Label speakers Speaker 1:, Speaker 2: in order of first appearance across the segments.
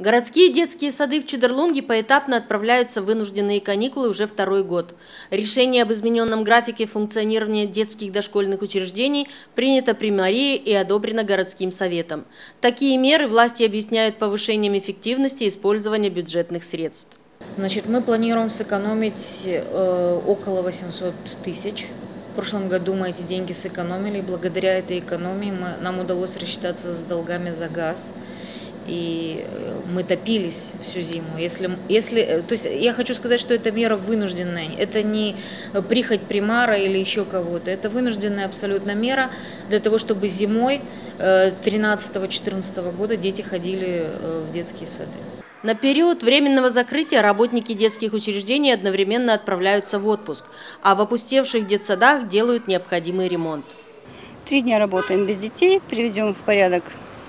Speaker 1: Городские детские сады в Чедерлунге поэтапно отправляются в вынужденные каникулы уже второй год. Решение об измененном графике функционирования детских дошкольных учреждений принято при мэрии и одобрено городским советом. Такие меры власти объясняют повышением эффективности использования бюджетных средств.
Speaker 2: Значит, мы планируем сэкономить э, около 800 тысяч. В прошлом году мы эти деньги сэкономили, благодаря этой экономии мы, нам удалось рассчитаться с долгами за газ и э, мы топились всю зиму. Если, если, э, то есть я хочу сказать, что это мера вынужденная, это не прихоть примара или еще кого-то, это вынужденная абсолютно мера для того, чтобы зимой 13-14 э, года дети ходили в детские сады.
Speaker 1: На период временного закрытия работники детских учреждений одновременно отправляются в отпуск, а в опустевших детсадах делают необходимый ремонт.
Speaker 3: Три дня работаем без детей, приведем в порядок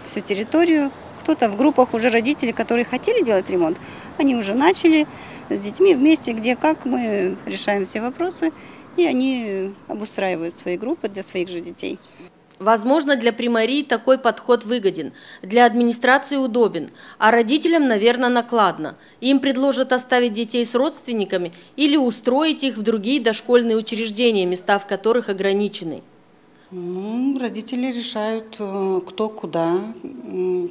Speaker 3: всю территорию, кто-то в группах уже родители, которые хотели делать ремонт, они уже начали с детьми вместе, где как мы решаем все вопросы, и они обустраивают свои группы для своих же детей.
Speaker 1: Возможно, для примарии такой подход выгоден, для администрации удобен, а родителям, наверное, накладно. Им предложат оставить детей с родственниками или устроить их в другие дошкольные учреждения, места в которых ограничены.
Speaker 4: Ну, родители решают, э, кто куда,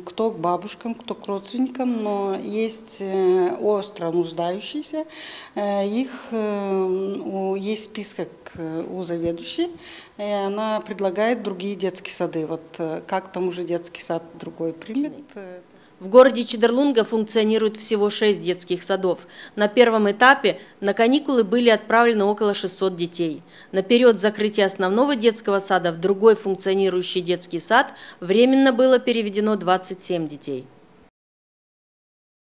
Speaker 4: кто к бабушкам, кто к родственникам, но есть э, остро нуждающиеся, э, их есть список у заведующей, и она предлагает другие детские сады. Вот как там уже детский сад другой примет.
Speaker 1: В городе Чедерлунга функционирует всего шесть детских садов. На первом этапе на каникулы были отправлены около 600 детей. На период закрытия основного детского сада в другой функционирующий детский сад временно было переведено 27 детей.